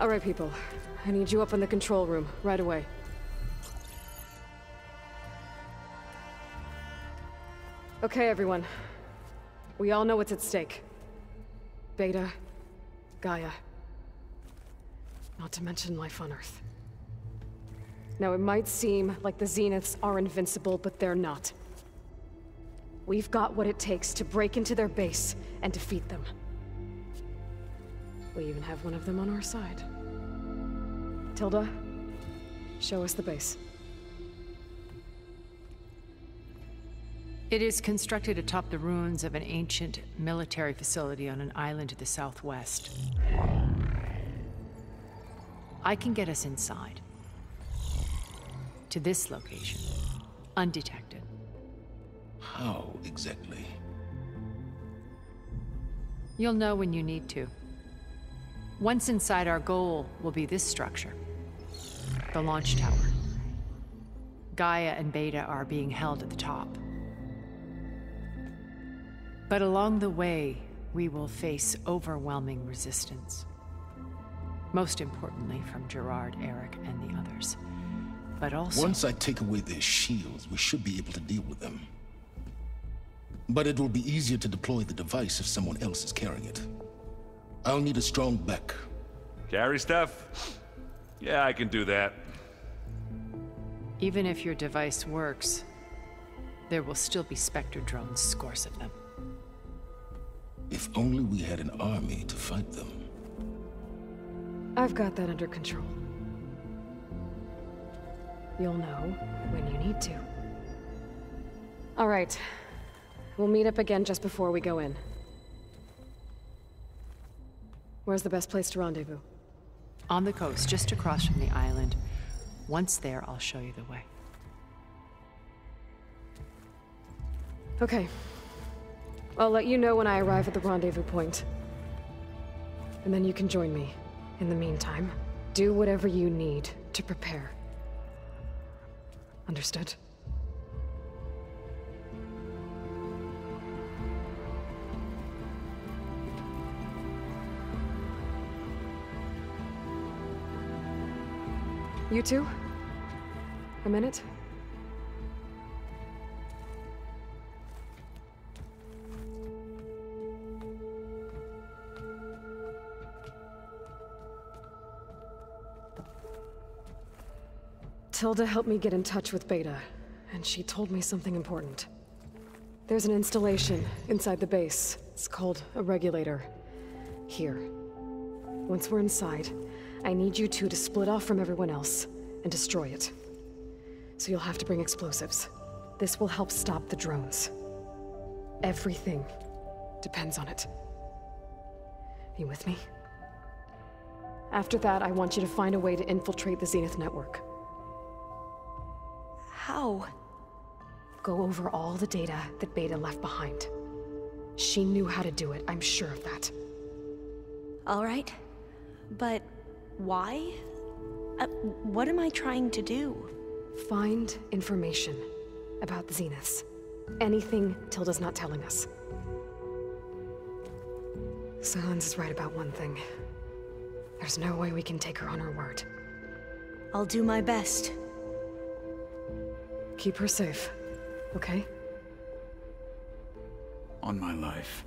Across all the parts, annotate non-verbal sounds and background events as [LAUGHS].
All right, people. I need you up in the control room, right away. Okay, everyone. We all know what's at stake. Beta, Gaia. Not to mention life on Earth. Now, it might seem like the Zeniths are invincible, but they're not. We've got what it takes to break into their base and defeat them. We even have one of them on our side. Tilda, show us the base. It is constructed atop the ruins of an ancient military facility on an island to the southwest. I can get us inside. To this location. Undetected. How exactly? You'll know when you need to. Once inside, our goal will be this structure. The launch tower. Gaia and Beta are being held at the top. But along the way, we will face overwhelming resistance. Most importantly from Gerard, Erik, and the others. But also... Once I take away their shields, we should be able to deal with them. But it will be easier to deploy the device if someone else is carrying it. I'll need a strong back. Carry stuff? Yeah, I can do that. Even if your device works, there will still be Spectre drones, scores of them. If only we had an army to fight them. I've got that under control. You'll know when you need to. All right. We'll meet up again just before we go in. Where's the best place to rendezvous? On the coast, just across from the island. Once there, I'll show you the way. Okay. I'll let you know when I arrive at the rendezvous point. And then you can join me. In the meantime, do whatever you need to prepare. Understood? You two? A minute? Tilda helped me get in touch with Beta, and she told me something important. There's an installation inside the base. It's called a regulator. Here. Once we're inside, I need you two to split off from everyone else and destroy it. So you'll have to bring explosives. This will help stop the drones. Everything depends on it. You with me? After that, I want you to find a way to infiltrate the Zenith network. How? Go over all the data that Beta left behind. She knew how to do it, I'm sure of that. All right. But why? Uh, what am I trying to do? Find information about the Zeniths. Anything Tilda's not telling us. Sylens is right about one thing. There's no way we can take her on her word. I'll do my best. Keep her safe, okay? On my life.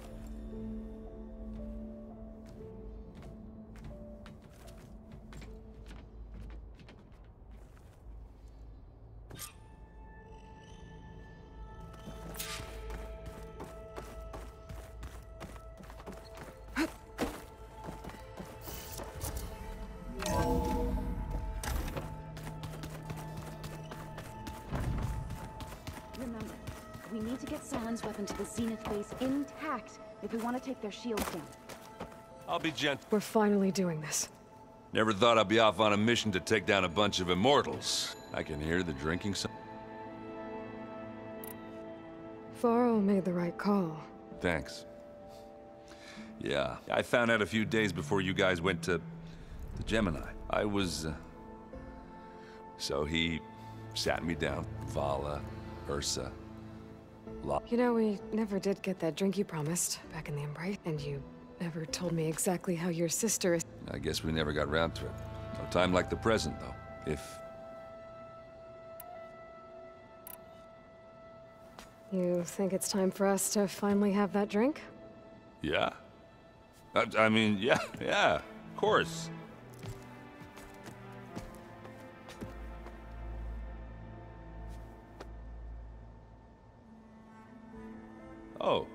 Base intact if we want to take their shields down. I'll be gentle. We're finally doing this. Never thought I'd be off on a mission to take down a bunch of immortals. I can hear the drinking sound. Varro made the right call. Thanks. Yeah, I found out a few days before you guys went to the Gemini. I was, uh... So he sat me down. Vala, Ersa, La... You know, we never did get that drink you promised back in the Embrace, and you Never told me exactly how your sister is. I guess we never got round to it. No time like the present, though. If... You think it's time for us to finally have that drink? Yeah? I, I mean, yeah, [LAUGHS] yeah, of course. Oh.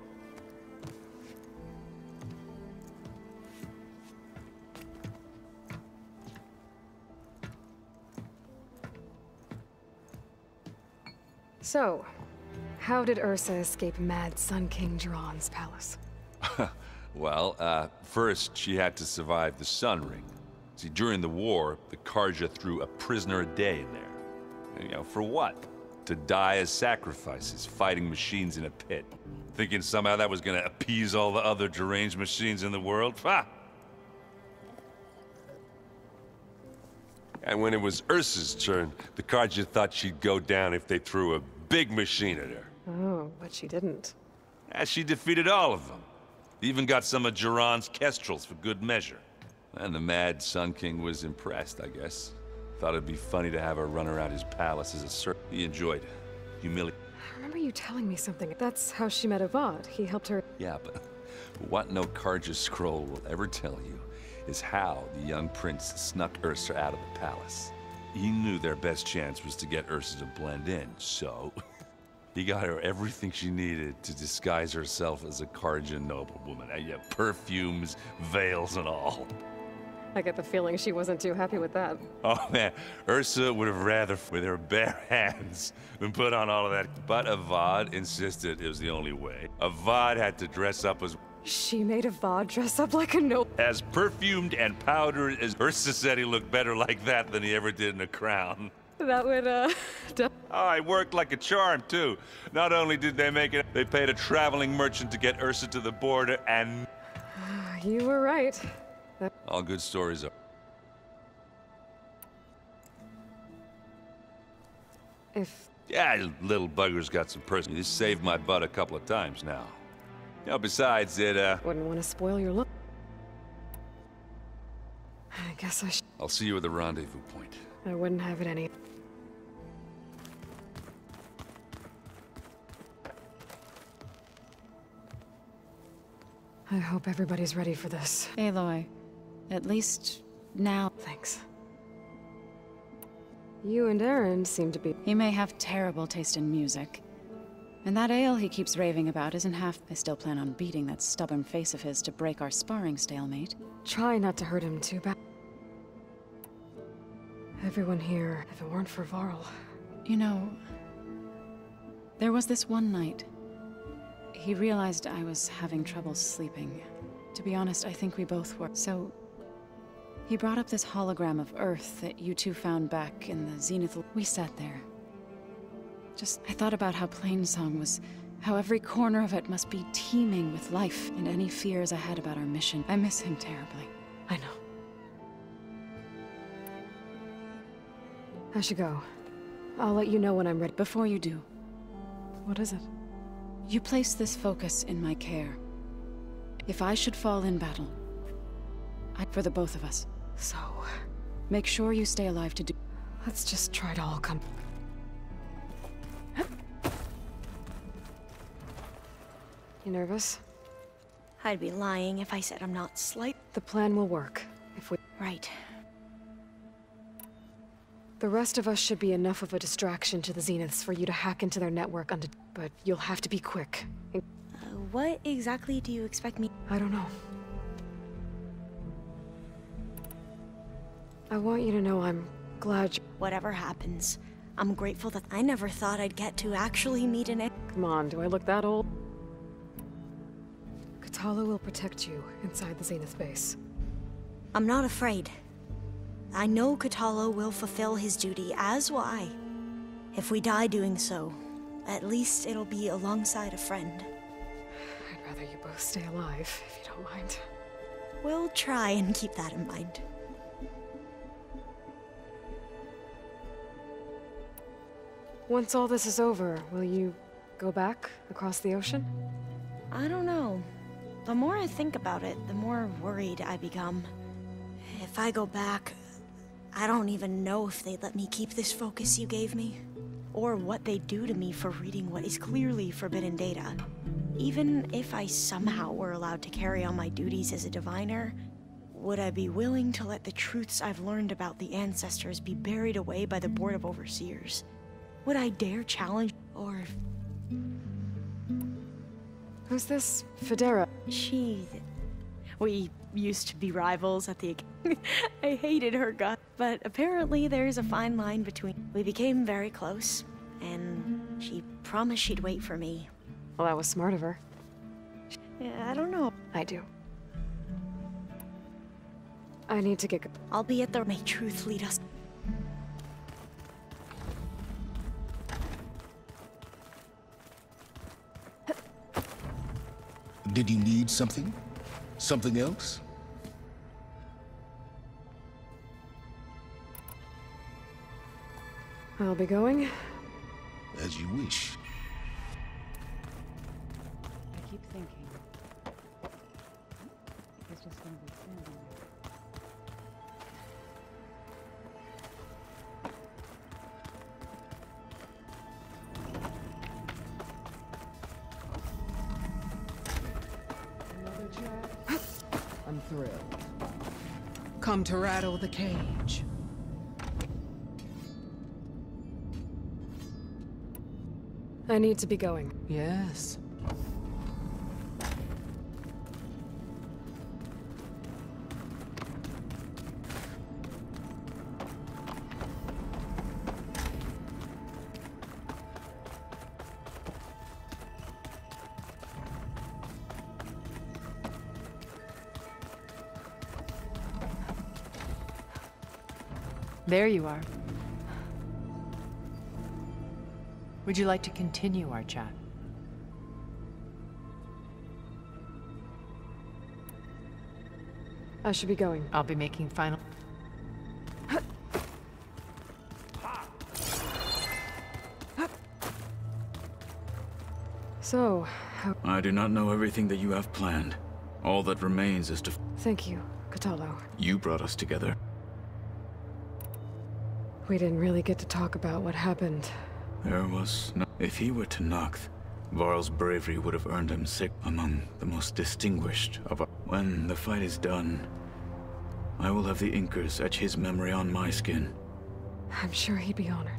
So, how did Ersa escape Mad Sun King Jiran's palace? [LAUGHS] Well, uh, first she had to survive the Sun Ring. See, during the war, the Carja threw a prisoner a day in there. You know, for what? To die as sacrifices, fighting machines in a pit. Thinking somehow that was gonna appease all the other deranged machines in the world? Ha! And when it was Ersa's turn, the Carja thought she'd go down if they threw a big machine at her. Oh, but she didn't. And she defeated all of them. Even got some of Jiran's kestrels for good measure. And the mad Sun King was impressed, I guess. Thought it'd be funny to have her run around his palace as a servant. He enjoyed it. Remember you telling me something. That's how she met Avad. He helped her. Yeah, but what no Carja scroll will ever tell you is how the young prince snuck Ersa out of the palace. He knew their best chance was to get Ersa to blend in, so [LAUGHS] he got her everything she needed to disguise herself as a Carja noblewoman. Uh, yeah, perfumes, veils, and all. I get the feeling she wasn't too happy with that. Oh man, Ersa would have rather, with her bare [LAUGHS] hands, than put on all of that. But Avad insisted it was the only way. Avad had to dress up as She made Avad dress up like a no. as perfumed and powdered as Ersa said he looked better like that than he ever did in a crown. That would, uh. [LAUGHS] Oh, it worked like a charm, too. Not only did they make it, they paid a traveling merchant to get Ersa to the border, and [SIGHS] you were right. All good stories are. If. Yeah, little bugger's got some person. This saved my butt a couple of times now. You know, besides, it, uh, Wouldn't want to spoil your look. I guess I should. I'll see you at the rendezvous point. I wouldn't have it any. I hope everybody's ready for this. Aloy, at least now. Thanks. You and Erend seem to be. He may have terrible taste in music. And that ale he keeps raving about isn't half. I still plan on beating that stubborn face of his to break our sparring stalemate. Try not to hurt him too bad. Everyone here, if it weren't for Varl. You know, there was this one night. He realized I was having trouble sleeping. To be honest, I think we both were. So, he brought up this hologram of Earth that you two found back in the Zenith. We sat there. Just, I thought about how Plainsong was, how every corner of it must be teeming with life, and any fears I had about our mission. I miss him terribly. I know. I should go. I'll let you know when I'm ready. Before you do, What is it? You place this focus in my care. If I should fall in battle, I'd for the both of us. So, Make sure you stay alive to do. let's just try to all come. You nervous? I'd be lying if I said I'm not slight. The plan will work. If we. Right. The rest of us should be enough of a distraction to the Zeniths for you to hack into their network under. But you'll have to be quick. Uh, what exactly do you expect me? I don't know. I want you to know I'm glad you. Whatever happens, I'm grateful that I never thought I'd get to actually meet an. Come on, do I look that old? Kotallo will protect you inside the Zenith base. I'm not afraid. I know Kotallo will fulfill his duty, as will I. If we die doing so, at least it'll be alongside a friend. I'd rather you both stay alive, if you don't mind. We'll try and keep that in mind. Once all this is over, will you go back across the ocean? I don't know, The more I think about it, the more worried I become. If I go back, I don't even know if they'd let me keep this focus you gave me, or what they'd do to me for reading what is clearly forbidden data. Even if I somehow were allowed to carry on my duties as a diviner, would I be willing to let the truths I've learned about the ancestors be buried away by the Board of Overseers? Would I dare challenge, or Who's this Federa? she... We used to be rivals at the... [LAUGHS] I hated her gut, but apparently there's a fine line between... We became very close, and she promised she'd wait for me. Well, that was smart of her. Yeah, I don't know. I do. I need to get... I'll be at the... May truth lead us. Did you need something? Something else? I'll be going. As you wish. To rattle the cage. I need to be going. Yes. There you are. Would you like to continue our chat? I should be going. I'll be making final. So, how... I do not know everything that you have planned. All that remains is to... Thank you, Kotallo. You brought us together. We didn't really get to talk about what happened. There was no... If he were to Noct, Varl's bravery would have earned him sick among the most distinguished of our... When the fight is done, I will have the Inkers etch his memory on my skin. I'm sure he'd be honored.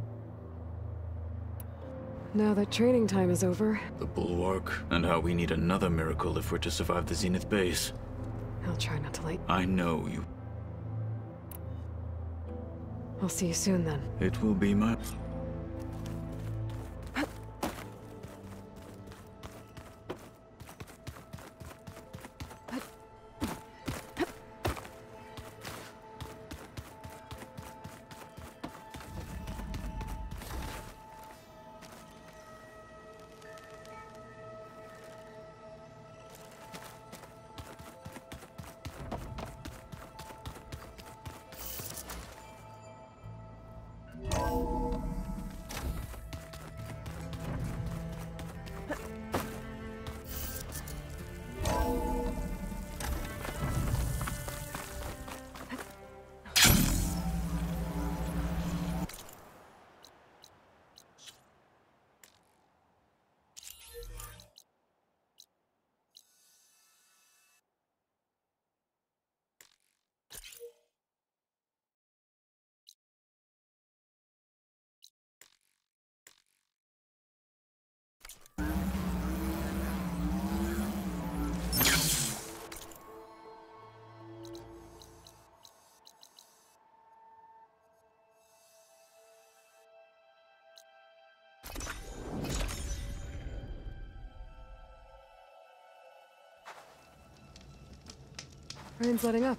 Now that training time is over, The Bulwark, and how we need another miracle if we're to survive the Zenith base. I'll try not to late. I know you. I'll see you soon then. It will be my... Rain's letting up.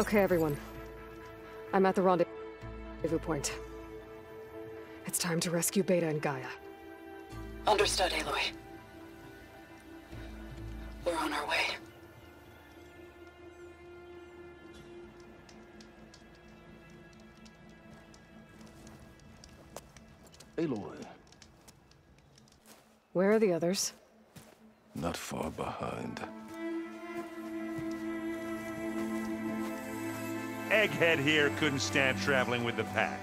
Okay, everyone. I'm at the rendezvous point. It's time to rescue Beta and Gaia. Understood, Aloy. We're on our way. Aloy, Where are the others? not far behind. Egghead here couldn't stand traveling with the pack.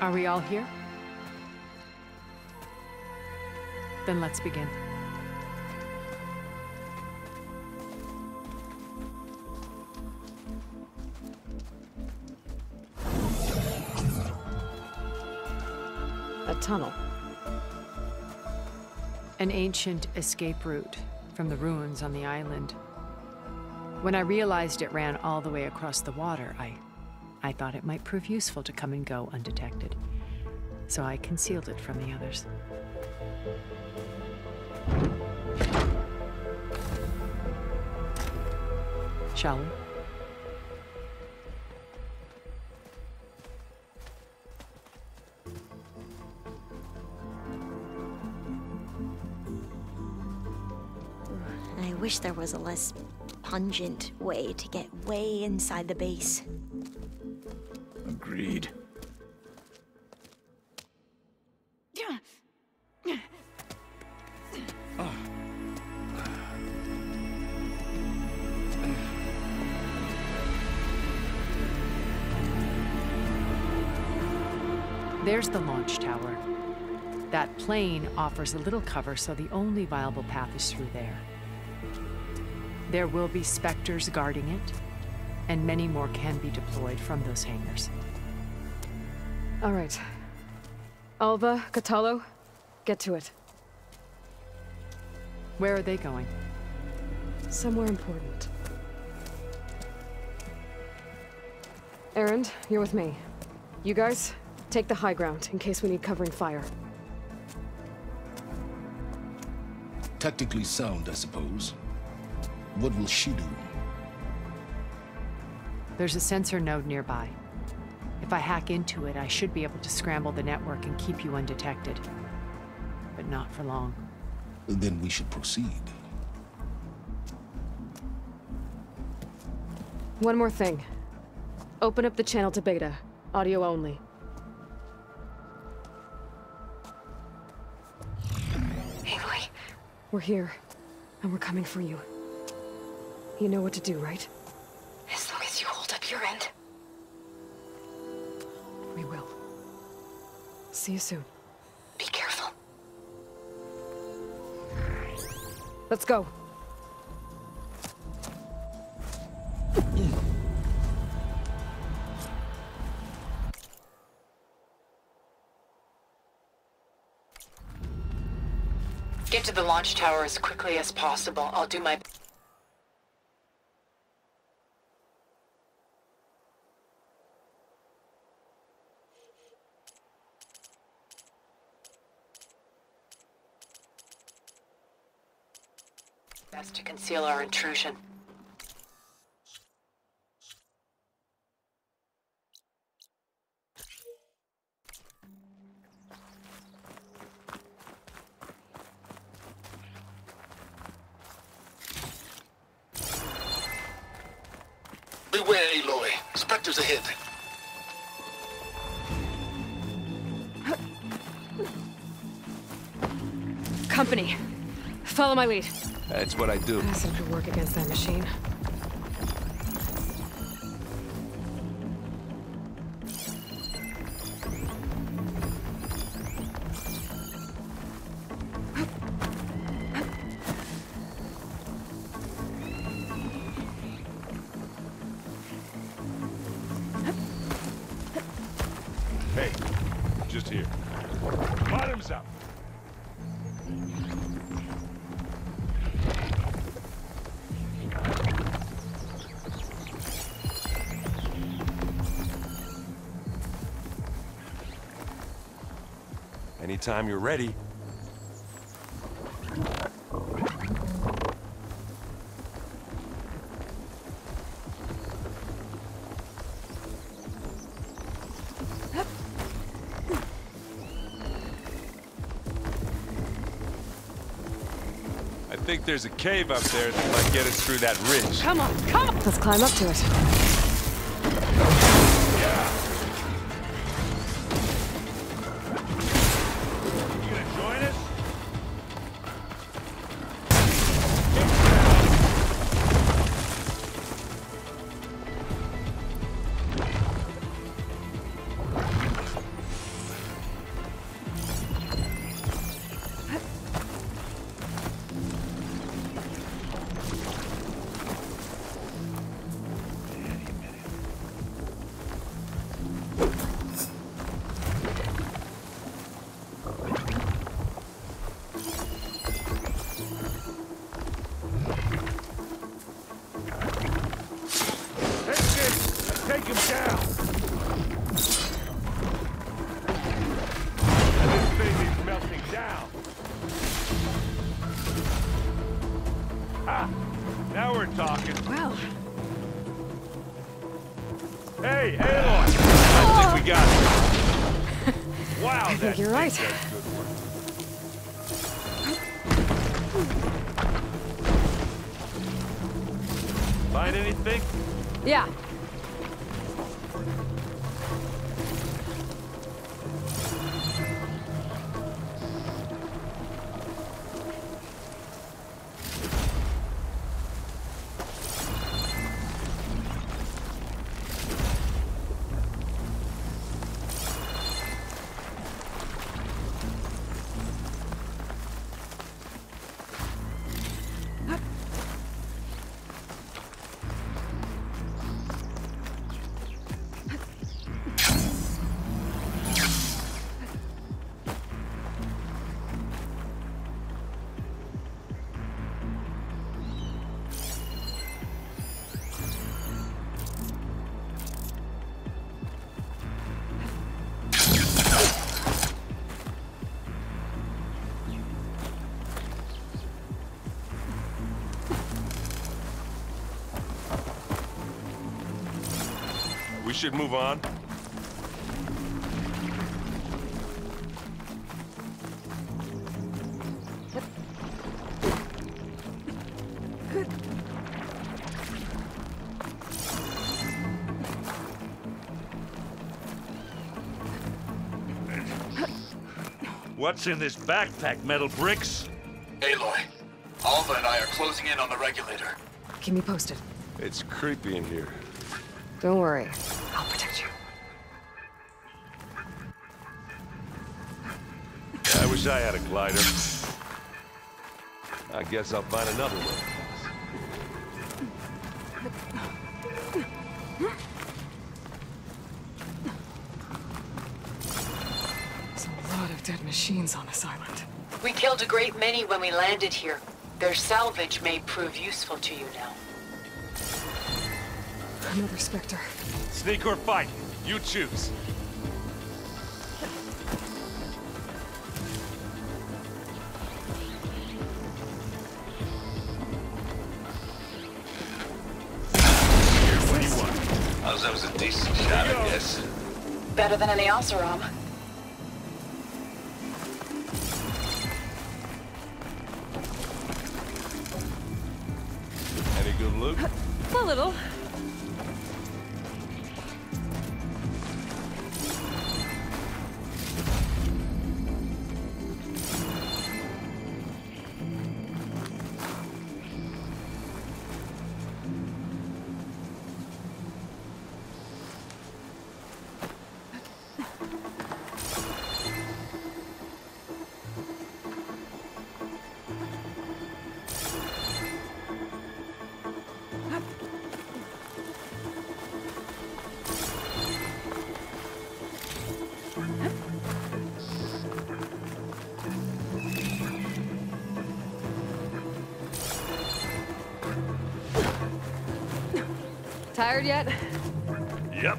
Are we all here? Then let's begin. Tunnel. An ancient escape route from the ruins on the island. When I realized it ran all the way across the water, I, I thought it might prove useful to come and go undetected. So I concealed it from the others. Shall we? Wish there was a less pungent way to get way inside the base. Agreed. There's the launch tower. That plane offers a little cover, so the only viable path is through there. There will be specters guarding it, and many more can be deployed from those hangars. All right. Alva, Kotallo, get to it. Where are they going? Somewhere important. Erend, you're with me. You guys, take the high ground in case we need covering fire. Tactically sound, I suppose. What will she do? There's a sensor node nearby. If I hack into it, I should be able to scramble the network and keep you undetected. But not for long. Then we should proceed. One more thing. Open up the channel to Beta. Audio only. Aloy, We're here, and we're coming for you. You know what to do, right? as long as you hold up your end. We will. See you soon. Be careful. Let's go. Get to the launch tower as quickly as possible. I'll do my... best to conceal our intrusion. Beware, Aloy. Spectres ahead. Company. Follow my lead. That's what I do. Acid could work against that machine. Hey, just here. Bottoms up. Anytime you're ready. I think there's a cave up there that might get us through that ridge. Come on, come on! Let's climb up to it. Take him down! This thing is melting down. Ah! Now we're talking. Well. Hey, Aloy! I think we got it. [LAUGHS] Wow, I think you're right. We should move on. What's in this backpack, metal bricks? Aloy, Alva and I are closing in on the regulator. Keep me posted. It's creepy in here. Don't worry. Wish I had a glider. I guess I'll find another one. There's a lot of dead machines on this island. We killed a great many when we landed here. Their salvage may prove useful to you now. Another Spectre. Sneak or fight, you choose. Decent shot, I guess. Better than any Oseram. Any good loot? A little. Tired yet? Yep.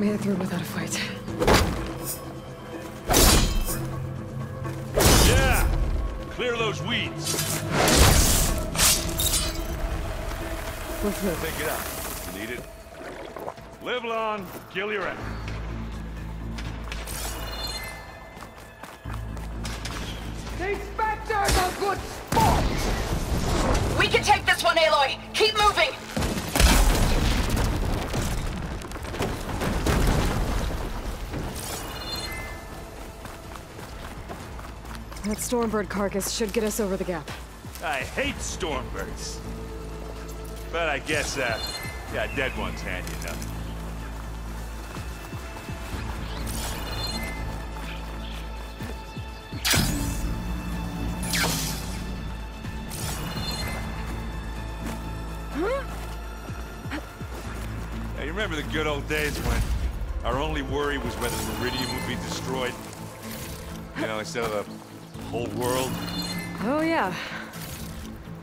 Made it through without a fight. Yeah! Clear those weeds. We're. Take it out. You need it. Live long, kill your enemy. That Stormbird carcass should get us over the gap. I hate stormbirds. But I guess, uh, yeah, dead ones handy enough. You remember the good old days when our only worry was whether Meridian would be destroyed? You know, instead of the whole world? Oh yeah.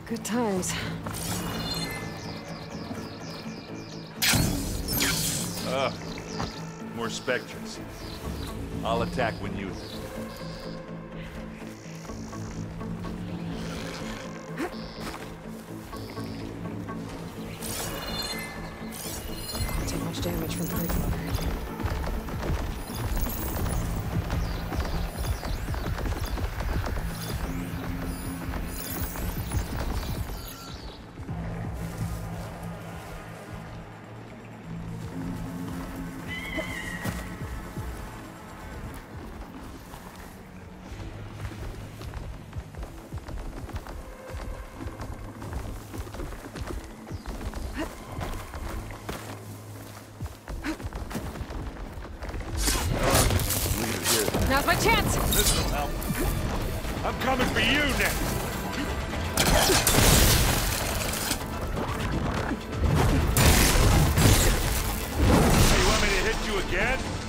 Good times. Ugh. More Spectres. I'll attack when used. Now's my chance! This'll help. I'm coming for you next. Hey, you want me to hit you again?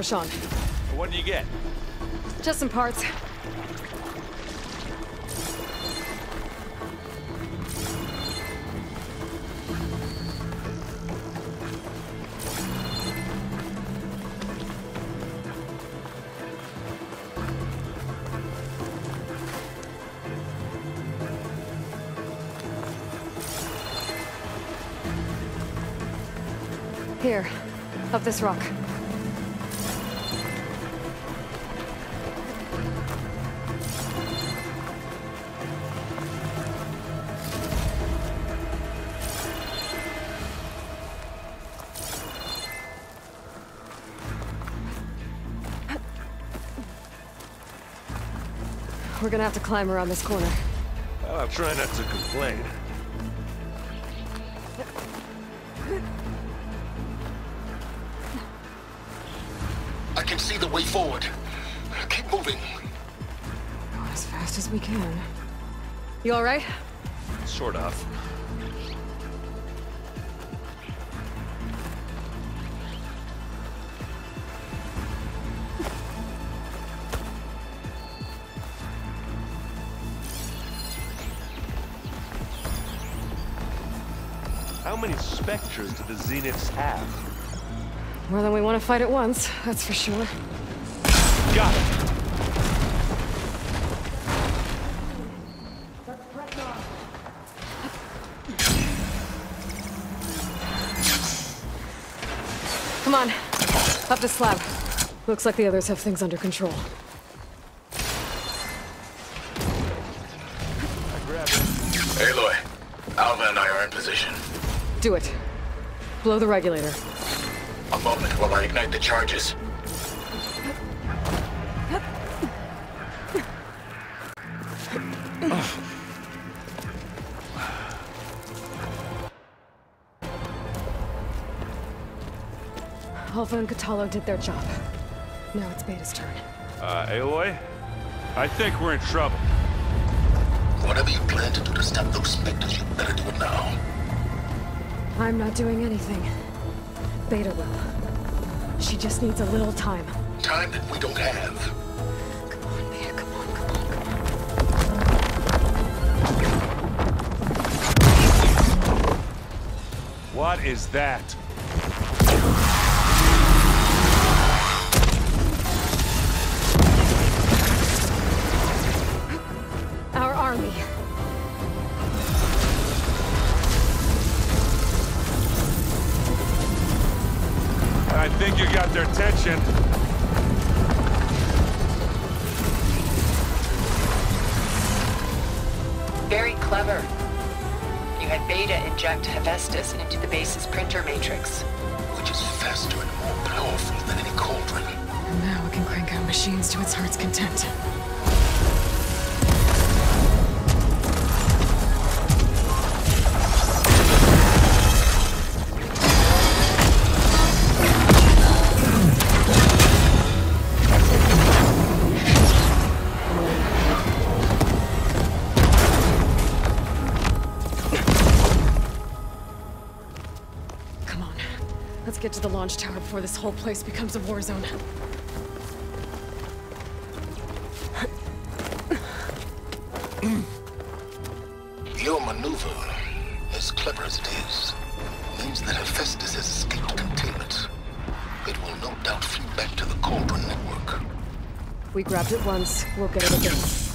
Push on. What do you get? Just some parts. Here, up this rock. We're gonna have to climb around this corner. I'll try not to complain. I can see the way forward. Keep moving. Go as fast as we can. You alright? Sort of. Spectres do the Zeniths have? More than we want to fight at once, that's for sure. Got it! Come on. Up the slab. Looks like the others have things under control. Aloy, Alva and I are in position. Do it. Blow the regulator. A moment while I ignite the charges. Alva and Kotallo did their job. Now it's Beta's turn. Uh, Aloy? I think we're in trouble. Whatever you plan to do to stop those specters, you better do it now. I'm not doing anything. Beta will. She just needs a little time. Time that we don't have. Come on, Beta, come on, come on, come on. What is that? To the launch tower before this whole place becomes a war zone. Your maneuver, as clever as it is, means that Hephaestus has escaped containment. It will no doubt flee back to the Cauldron network. We grabbed it once, we'll get it again.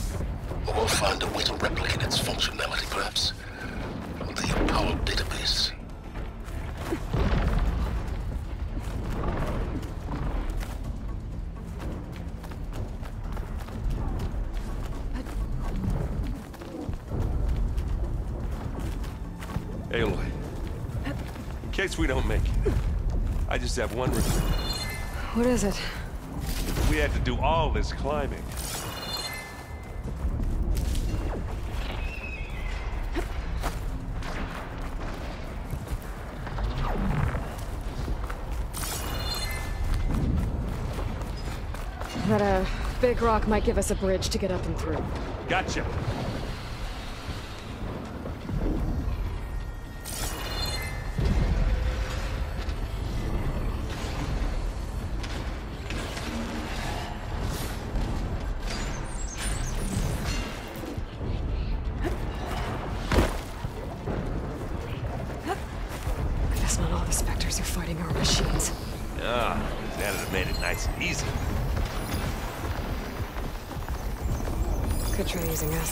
One. What is it? We had to do all this climbing. That uh, big rock might give us a bridge to get up and through. Gotcha.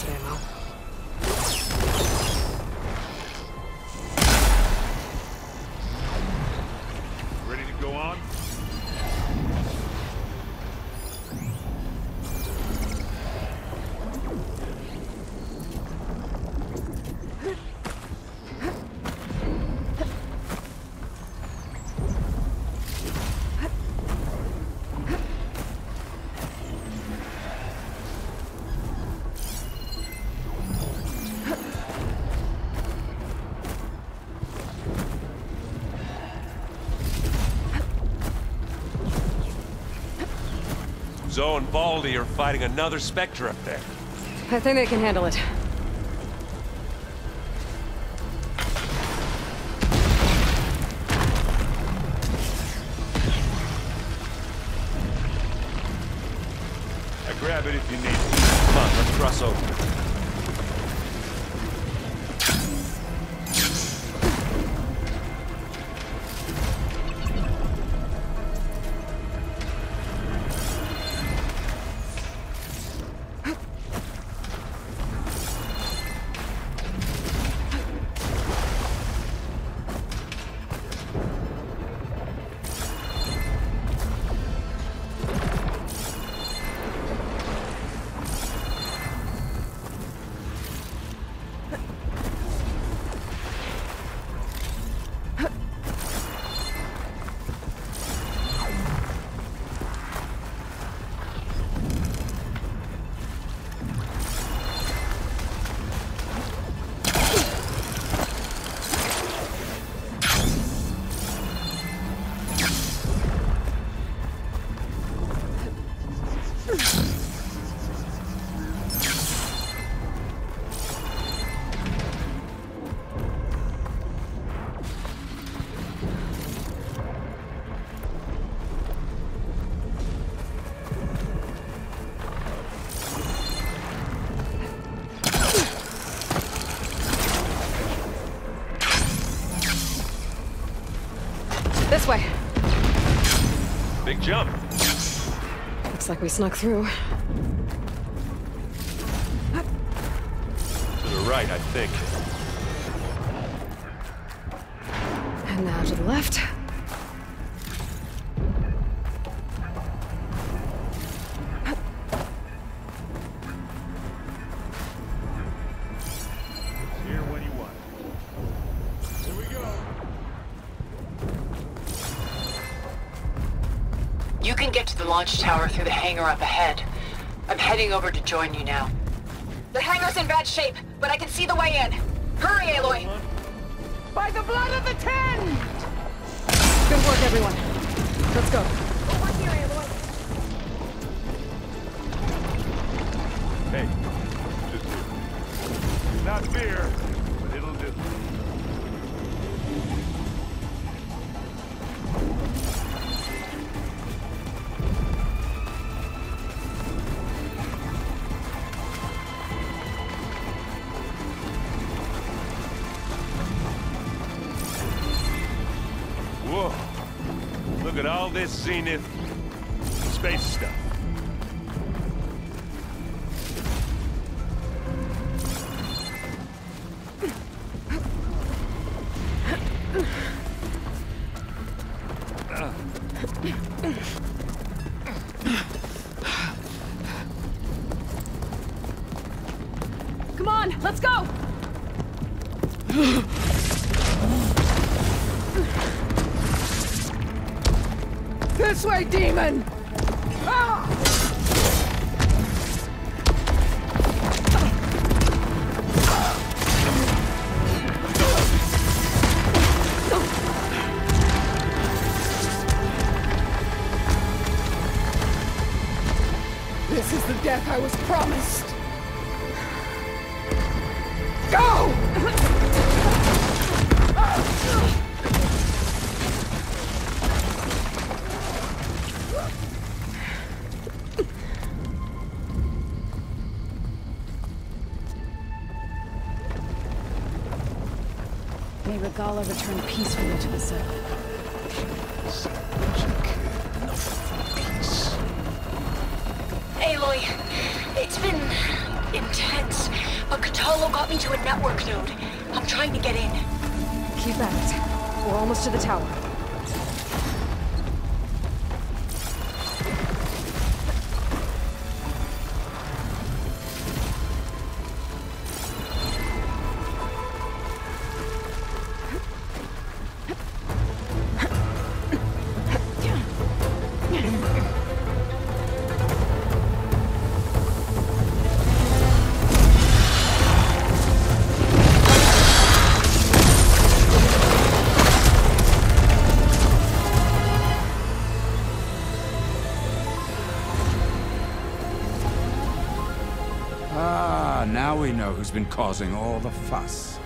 Try using Zoe and Baldy are fighting another Spectre up there. I think they can handle it. We snuck through. To the right, I think. And now to the left. Launch tower through the hangar up ahead. I'm heading over to join you now. The hangar's in bad shape, but I can see the way in. Hurry, Aloy! By the blood of the Ten! Good work, everyone. Let's go. Zenith This way, demon! May been causing all the fuss.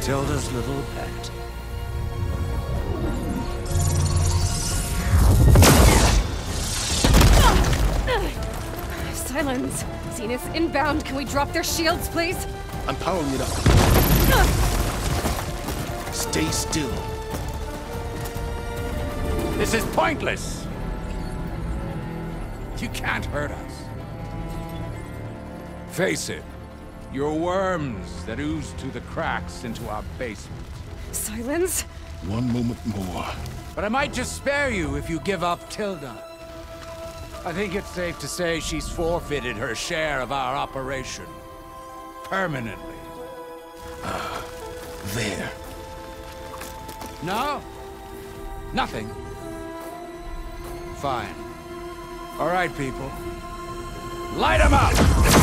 Tilda's little pet. Sylens! Zenith inbound. Can we drop their shields, please? I'm powering it up. Stay still. This is pointless! You can't hurt us. Face it, you're worms that ooze through the cracks into our basement. Sylens? One moment more. But I might just spare you if you give up Tilda. I think it's safe to say she's forfeited her share of our operation. Permanently. Ah, there. No? Nothing? Fine. All right, people. Light them up!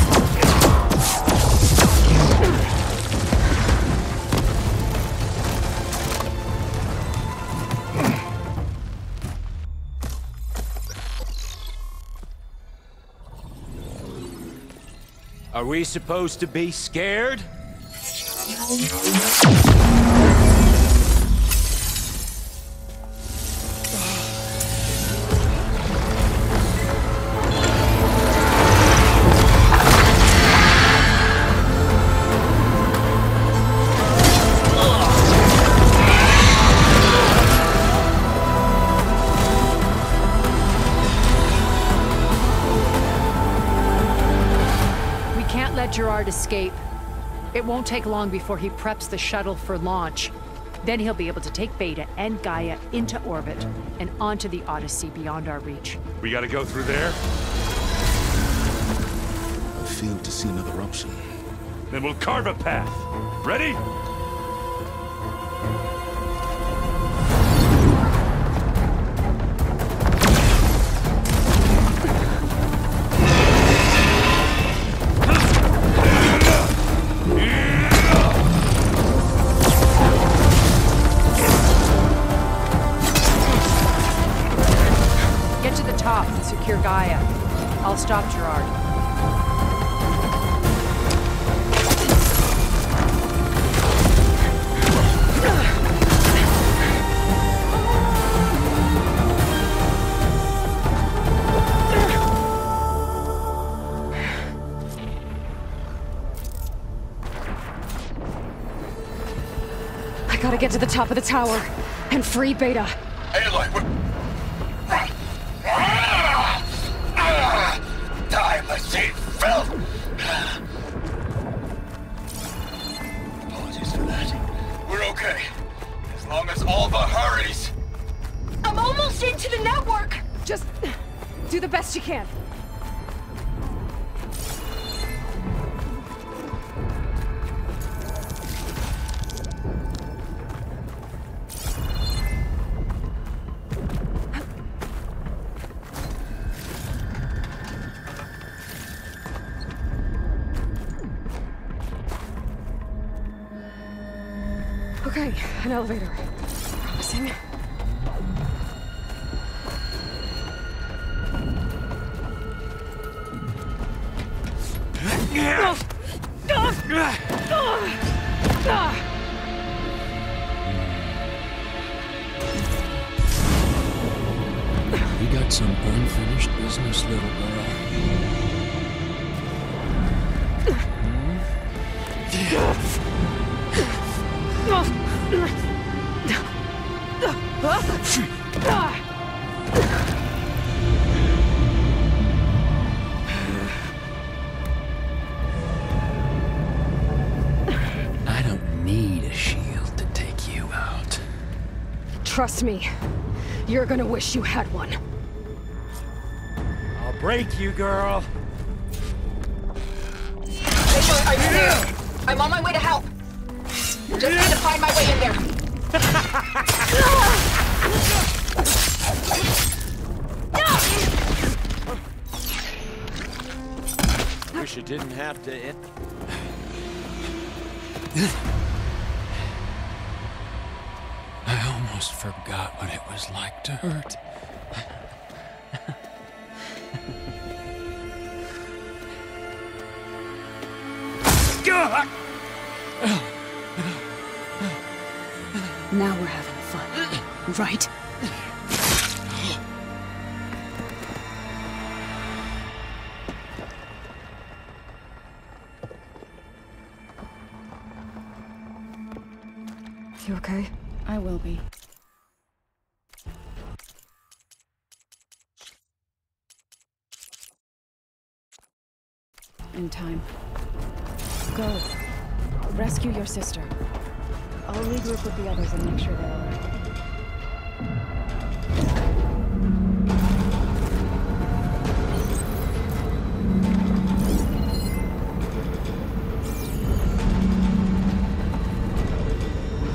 Are we supposed to be scared? Escape. It won't take long before he preps the shuttle for launch. Then he'll be able to take Beta and Gaia into orbit and onto the Odyssey beyond our reach. We gotta go through there? I failed to see another option. Then we'll carve a path. Ready? I gotta get to the top of the tower and free Beta. Aloy, we're... Die, my seed, filth! Apologies for that. We're okay. As long as Alva hurries. I'm almost into the network! Just do the best you can. Trust me, you're gonna wish you had one. I'll break you, girl. Aloy, are you there? I'm on my way to help. Just need to find my way in there. Wish it didn't have to end. I almost forgot what it was like to hurt. Now we're having fun, right? Sister. I'll regroup with the others and make sure they're alright.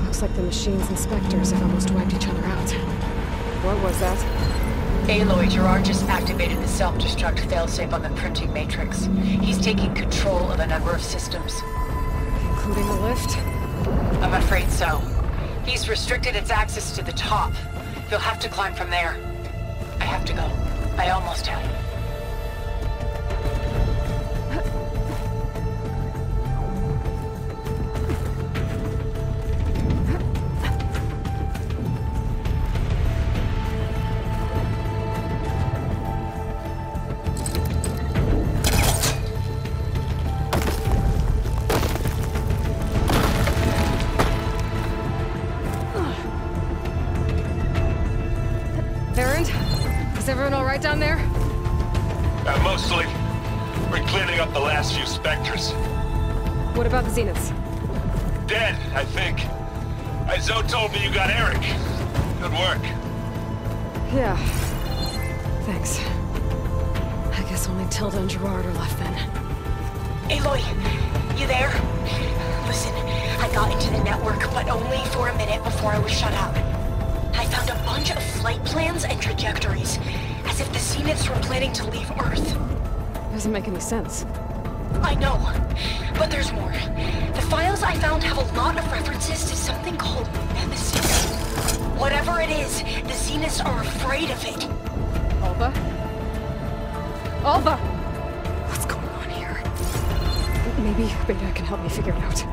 Looks like the machines and Spectres have almost wiped each other out. What was that? Aloy, Gerard just activated the self-destruct failsafe on the printing matrix. He's taking control of a number of systems. Lift? I'm afraid so. He's restricted its access to the top. You'll have to climb from there. I have to go. I almost have. save Earth. Doesn't make any sense. I know, but there's more. The files I found have a lot of references to something called Nemesis. Whatever it is, the Zeniths are afraid of it. Alva? Alva! What's going on here? Maybe Beta can help me figure it out.